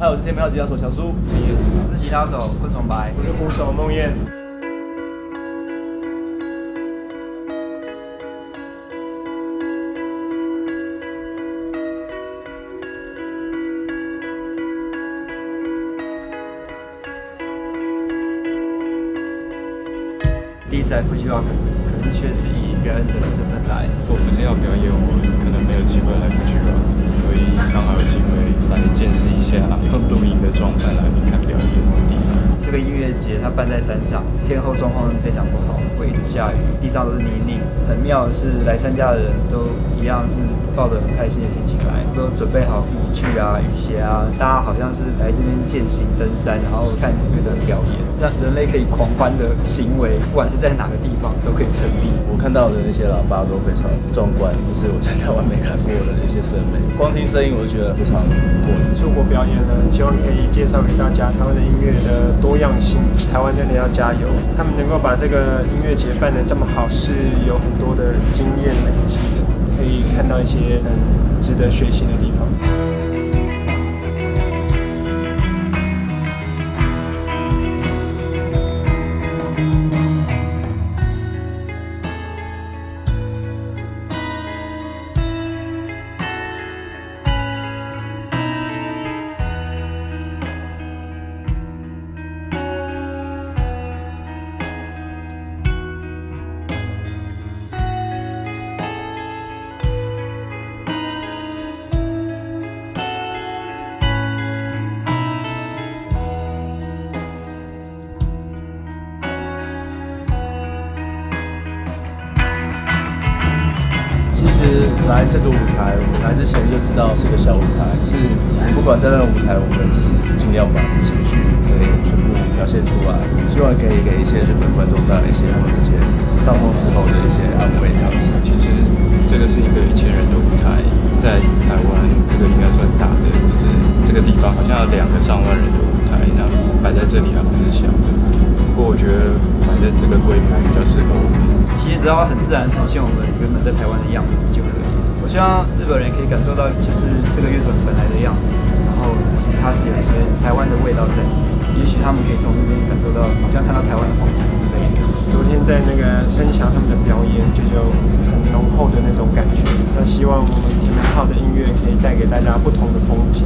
嗨，我是天喵吉他手小苏，我是吉他手昆虫白，我是鼓手梦魇。第一次来复兴话，可是可是却是以表演者的身份来。我不是要表演，我可能没有机会来复兴话，所以刚好有机会节它办在山上，天候状况非常不好，会一直下雨，地上都是泥泞。很妙的是，来参加的人都一样是抱着很开心的心情来，都准备好雨具啊、雨鞋啊，大家好像是来这边践行登山，然后看音乐的表演，让人类可以狂欢的行为，不管是在哪个地方都可以成立。我看到的那些喇叭都非常壮观，就是我在台湾没看过的那些审美，光听声音我就觉得非常过瘾。出国表演呢，希望可以介绍给大家台湾的音乐的多样性。台湾真的要加油，他们能够把这个音乐节办得这么好，是有很多的经验累积的，可以看到一些很值得学习的地方。来这个舞台，我来之前就知道是个小舞台，是不管在那个舞台，我们就是尽量把情绪对全部表现出来，希望可以给一些日本观众带来一些他们之前伤痛之后的一些安慰这样子。其实这个是一个一千人的舞台，在台湾这个应该算大的，只是这个地方好像有两个上万人的舞台，那摆在这里好像是小的。不过我觉得摆在这个规模比较适合我们。其实只要很自然呈现我们原本在台湾的样子就可以。我希望日本人可以感受到，就是这个乐团本来的样子，然后其实它是有一些台湾的味道在里面。也许他们可以从那边感受到，好像看到台湾的风景之类的。昨天在那个声响他们的表演，就有很浓厚的那种感觉。那希望我们天门号的音乐可以带给大家不同的风景。